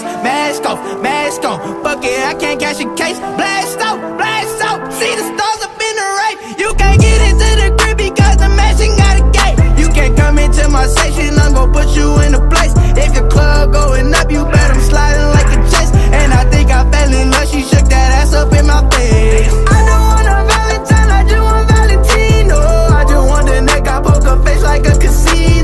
face. Mask off, mask on. Fuck it, I can't catch a case. Blast off, blast off. See the stars up in the rain. You can't get into the crib because the mansion got a gate. You can't come into my section, I'm gonna put you in a place. If your club going up, you bet I'm sliding like a chest. And I think I fell in love, she shook that ass up in my face. I don't want a Valentine, I just want Valentino. I just want neck, face like a casino.